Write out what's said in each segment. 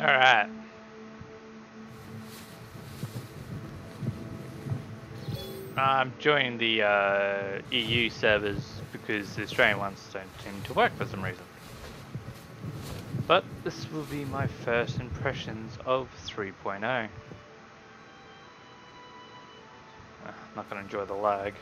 Alright. I'm joining the uh, EU servers because the Australian ones don't seem to work for some reason. But this will be my first impressions of 3.0. Uh, not going to enjoy the lag.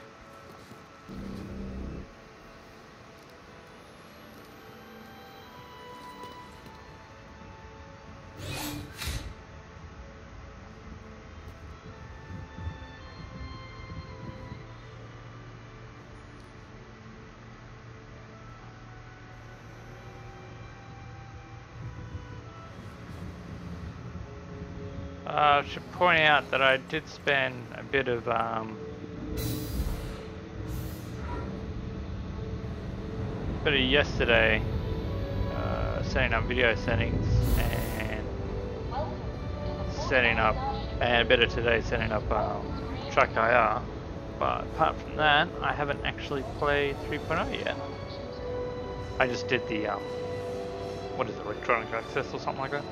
Uh, I should point out that I did spend a bit of um, bit of yesterday uh, setting up video settings and setting up and a bit of today setting up um, Track IR but apart from that I haven't actually played 3.0 yet. I just did the um, what is it electronic access or something like that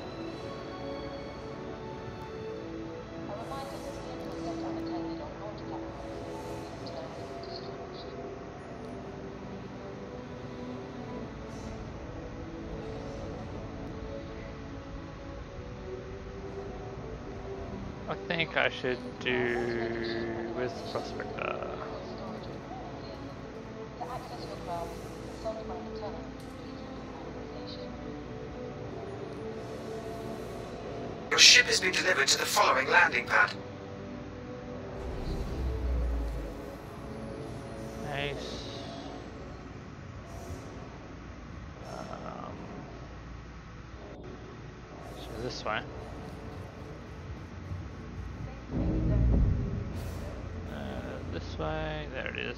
I think I should do with Prospector. Your ship has been delivered to the following landing pad. Nice. Um, so this way. Way. There it is.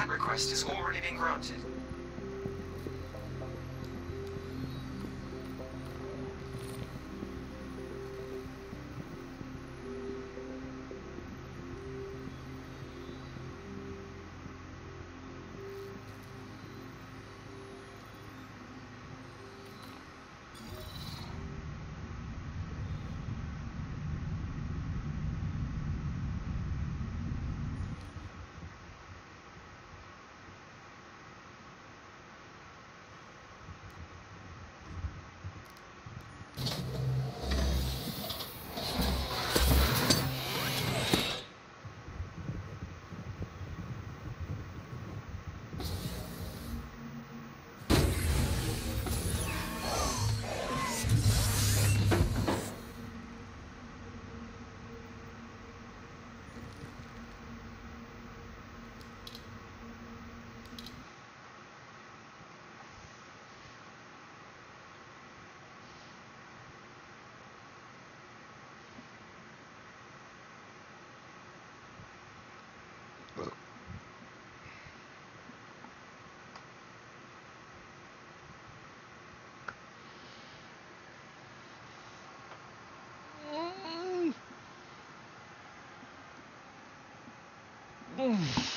That request has already been granted. Mm.